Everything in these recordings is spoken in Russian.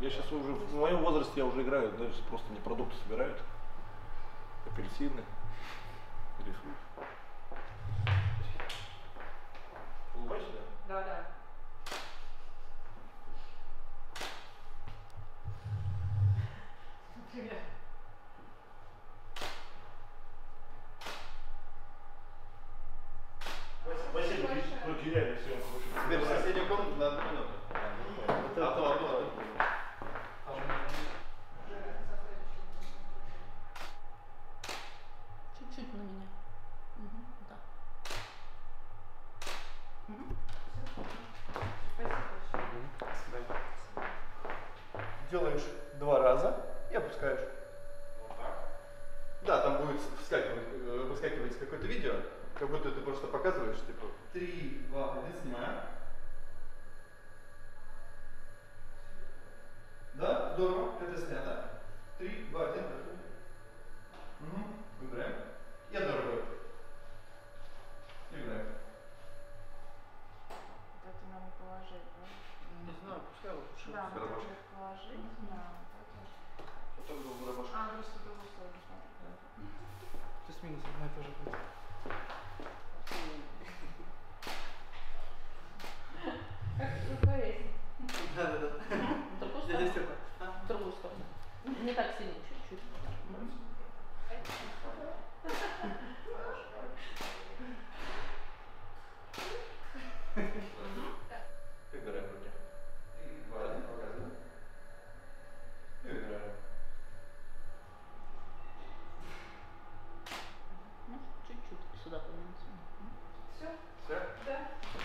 Я сейчас уже, в моем возрасте я уже играю, знаешь, просто не продукты собирают. Апельсины. Рисуют. Улыбайся, да? Да, да. Привет. Василий, только реально съемку Теперь в соседнюю комнату на одну минуту. А то, а то. Чуть-чуть на меня. Мгм, да. Спасибо большое. Делаешь два раза и опускаешь. Да, там будет вскакивать, э, выскакивать какое-то видео, как будто ты просто показываешь, типа, три, два, один, снимаю. Да, здорово, это снято. Три, два, один, прошу. Угу. Выбираем. И одной рукой. И выбираем. Вот это надо положить, да? Не знаю, Да, это вот положить, да. вот это. А, просто в другую сторону смотри. Плюс-минус одно и то же будет. Как в повесе. Да-да-да. В другую сторону. Степа. В другую сторону. Не так сильно, чуть-чуть. Выбираем руки. И два, один, показываем. И выбираем. Может, чуть-чуть сюда повернуться. Мгм. Все? Все? Да.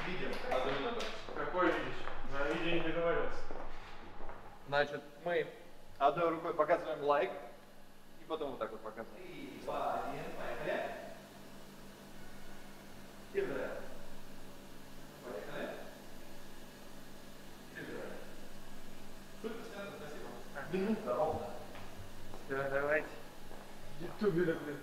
Видим. Одну минуту. Какой видишь? На видео не договаривался. Значит, мы одной рукой показываем лайк, и потом вот так вот показываем. Три, два, один, поехали. И. Поехали. И. Супер, спасибо. Минута ровно. Все, давайте. Ютубе, блин.